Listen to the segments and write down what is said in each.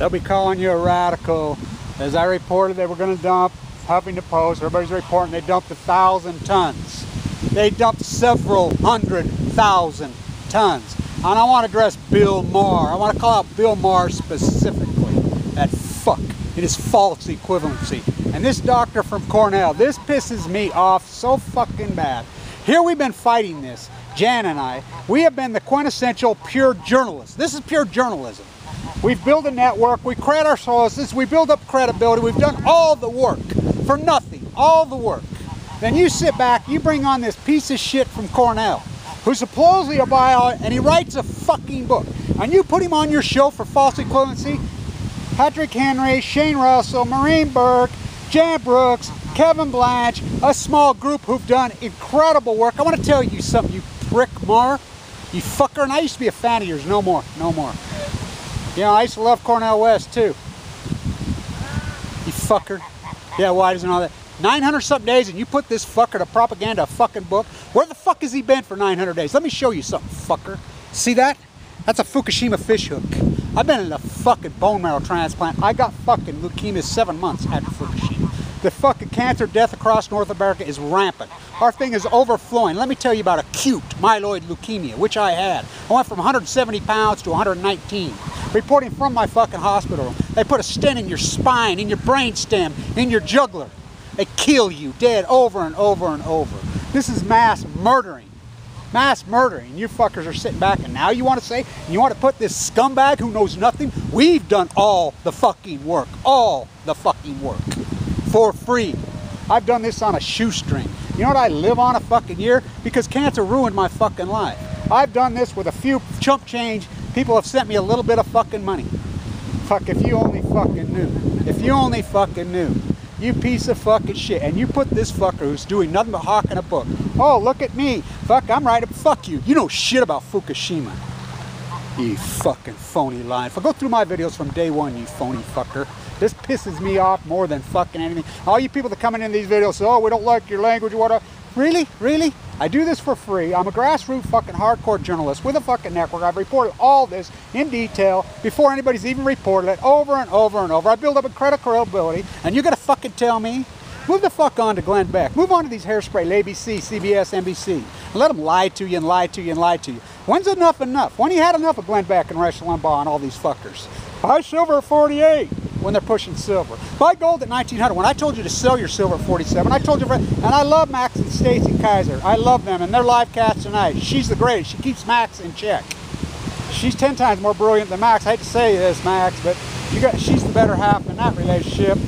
They'll be calling you a radical. As I reported, they were going to dump Huffington Post. Everybody's reporting they dumped a thousand tons. They dumped several hundred thousand tons. And I want to address Bill Maher. I want to call out Bill Maher specifically. That fuck. It is false equivalency. And this doctor from Cornell, this pisses me off so fucking bad. Here we've been fighting this, Jan and I. We have been the quintessential pure journalists. This is pure journalism. We've built a network, we create our sources, we build up credibility, we've done all the work for nothing, all the work. Then you sit back, you bring on this piece of shit from Cornell, who's supposedly a bio, and he writes a fucking book. And you put him on your show for false equivalency, Patrick Henry, Shane Russell, Maureen Burke, Jan Brooks, Kevin Blanch, a small group who've done incredible work. I want to tell you something, you prick Maher, you fucker, and I used to be a fan of yours, no more, no more. Know, I used to love Cornel West too. You fucker. Yeah, why doesn't all that? 900 something days and you put this fucker to propaganda fucking book. Where the fuck has he been for 900 days? Let me show you something, fucker. See that? That's a Fukushima fish hook. I've been in a fucking bone marrow transplant. I got fucking leukemia seven months after Fukushima. The fucking cancer death across North America is rampant. Our thing is overflowing. Let me tell you about acute myeloid leukemia, which I had. I went from 170 pounds to 119. Reporting from my fucking hospital room. They put a stent in your spine, in your brain stem, in your jugular. They kill you dead over and over and over. This is mass murdering. Mass murdering. You fuckers are sitting back and now you want to say, you want to put this scumbag who knows nothing? We've done all the fucking work. All the fucking work for free. I've done this on a shoestring. You know what I live on a fucking year? Because cancer ruined my fucking life. I've done this with a few chump change. People have sent me a little bit of fucking money. Fuck, if you only fucking knew. If you only fucking knew. You piece of fucking shit. And you put this fucker who's doing nothing but hawking a book. Oh, look at me. Fuck, I'm right. Fuck you. You know shit about Fukushima. You fucking phony I go through my videos from day one, you phony fucker. This pisses me off more than fucking anything. All you people that come in these videos say, oh, we don't like your language whatever. Really? Really? I do this for free. I'm a grassroots fucking hardcore journalist with a fucking network. I've reported all this in detail before anybody's even reported it over and over and over. I build up incredible credibility, and you're gonna fucking tell me? Move the fuck on to Glenn Beck. Move on to these hairspray, ABC, CBS, NBC. Let them lie to you and lie to you and lie to you. When's enough enough? When you had enough of Glenn Beck and Rush Limbaugh and all these fuckers? Buy silver at 48 when they're pushing silver. Buy gold at 1900. When I told you to sell your silver at 47, I told you, and I love Max and Stacy Keiser. I love them, and they're live cats tonight. She's the greatest. She keeps Max in check. She's 10 times more brilliant than Max. I hate to say this, Max, but you got, she's the better half in that relationship.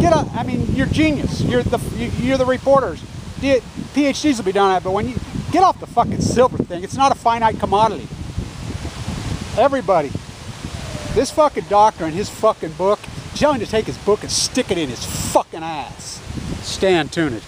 Get up. I mean, you're genius. You're the you're the reporters. PhDs will be done that, but when you get off the fucking silver thing, it's not a finite commodity. Everybody, this fucking doctor and his fucking book, telling him to take his book and stick it in his fucking ass. Stand tuned.